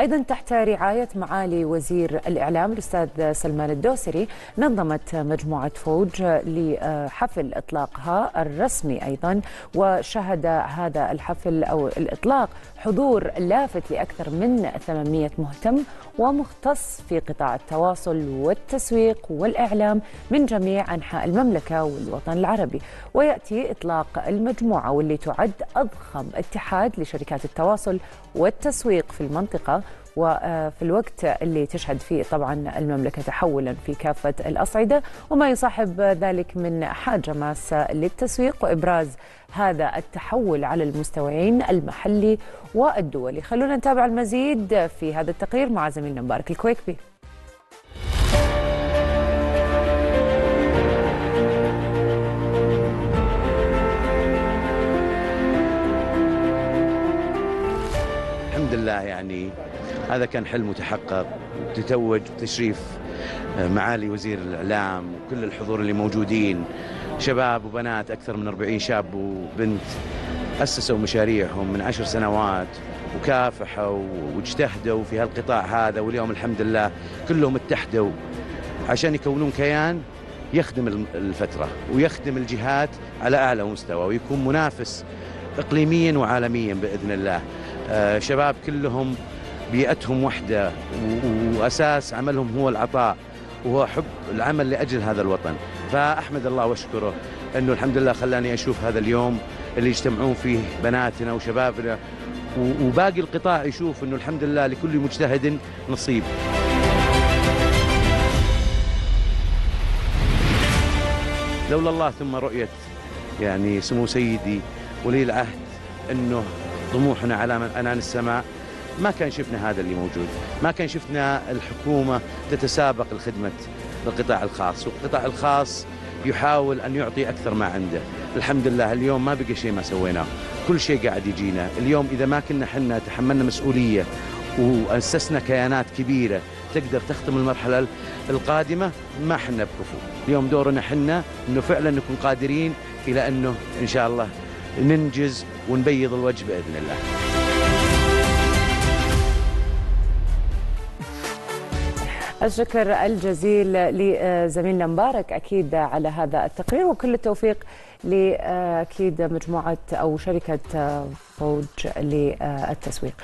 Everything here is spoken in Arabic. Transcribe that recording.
أيضا تحت رعاية معالي وزير الإعلام الأستاذ سلمان الدوسري نظمت مجموعة فوج لحفل إطلاقها الرسمي أيضا وشهد هذا الحفل أو الإطلاق حضور لافت لأكثر من 800 مهتم ومختص في قطاع التواصل والتسويق والإعلام من جميع أنحاء المملكة والوطن العربي. ويأتي إطلاق المجموعة واللي تعد أضخم اتحاد لشركات التواصل والتسويق في المنطقة وفي الوقت اللي تشهد فيه طبعا المملكة تحولا في كافة الأصعدة وما يصاحب ذلك من حاجة ماسة للتسويق وإبراز هذا التحول على المستويين المحلي والدولي. خلونا نتابع المزيد في هذا التقرير مع زميلنا مبارك الكويكبي. الحمد لله يعني هذا كان حلم متحقق تتوج بتشريف معالي وزير الإعلام وكل الحضور اللي موجودين شباب وبنات أكثر من 40 شاب وبنت أسسوا مشاريعهم من عشر سنوات وكافحوا واجتهدوا في هالقطاع هذا واليوم الحمد لله كلهم اتحدوا عشان يكونون كيان يخدم الفترة ويخدم الجهات على أعلى مستوى ويكون منافس إقليميا وعالميا بإذن الله. شباب كلهم بيئتهم وحدة وأساس عملهم هو العطاء وهو حب العمل لأجل هذا الوطن. فأحمد الله وأشكره أنه الحمد لله خلاني أشوف هذا اليوم اللي يجتمعون فيه بناتنا وشبابنا وباقي القطاع يشوف أنه الحمد لله لكل مجتهد نصيب. لولا الله ثم رؤية يعني سمو سيدي ولي العهد أنه طموحنا على أنان السماء ما كان شفنا هذا اللي موجود. ما كان شفنا الحكومة تتسابق لخدمة القطاع الخاص والقطاع الخاص يحاول أن يعطي أكثر ما عنده. الحمد لله اليوم ما بقى شيء ما سويناه. كل شيء قاعد يجينا. اليوم إذا ما كنا حنا تحملنا مسؤولية وأسسنا كيانات كبيرة تقدر تختم المرحلة القادمة ما حنا بكفو. اليوم دورنا حنا أنه فعلا نكون قادرين إلى أنه إن شاء الله ننجز ونبيض الوجه بإذن الله. الشكر الجزيل لزميلنا مبارك أكيد على هذا التقرير وكل التوفيق لأكيد مجموعة أو شركة فوج للتسويق.